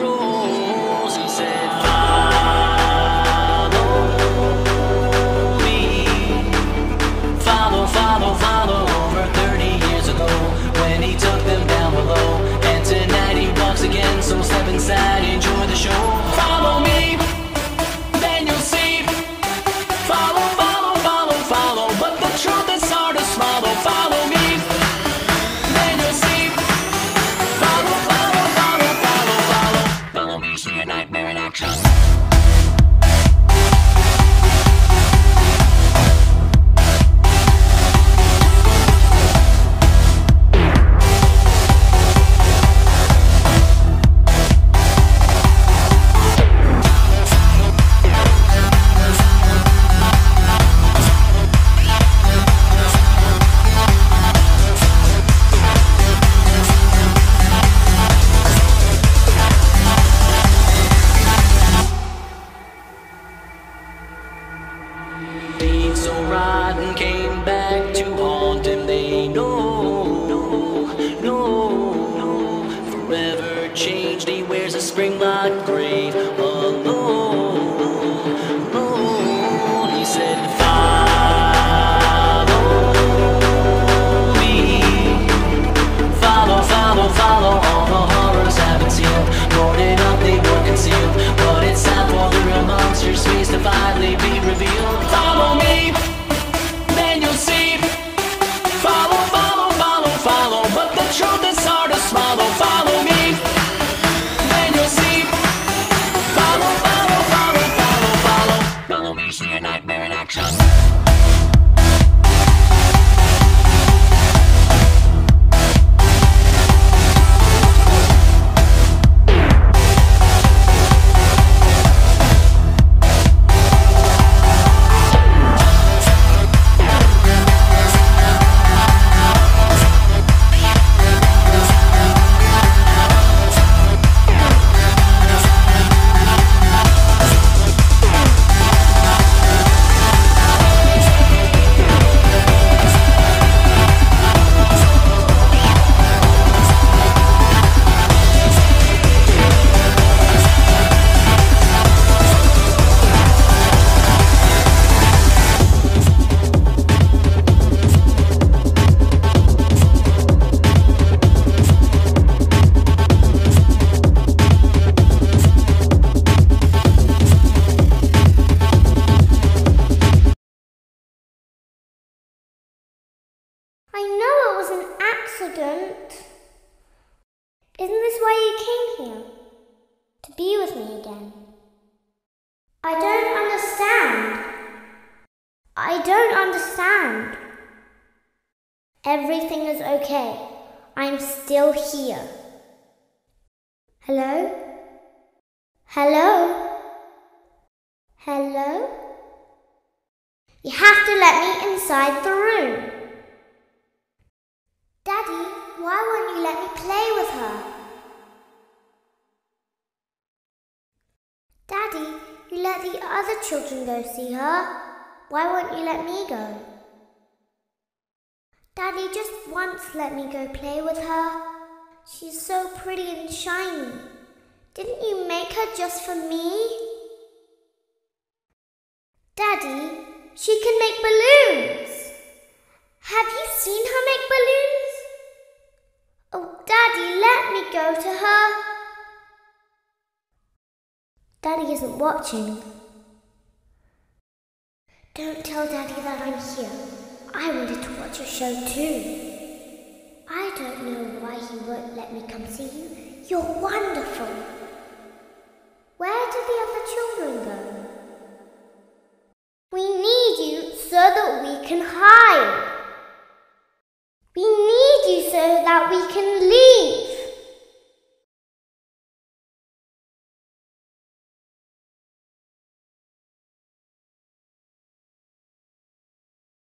roll. Was an accident. Isn't this why you came here? To be with me again? I don't understand. I don't understand. Everything is okay. I'm still here. Hello? Hello? Hello? You have to let me inside the room. Daddy, why won't you let me play with her? Daddy, you let the other children go see her. Why won't you let me go? Daddy, just once let me go play with her. She's so pretty and shiny. Didn't you make her just for me? Daddy, she can make balloons. Have you seen her make balloons? Oh, Daddy, let me go to her. Daddy isn't watching. Don't tell Daddy that I'm here. I wanted to watch your show too. I don't know why he won't let me come see you. You're wonderful. Where did the other children go? We need you so that we can hide. We need you so that we can leave.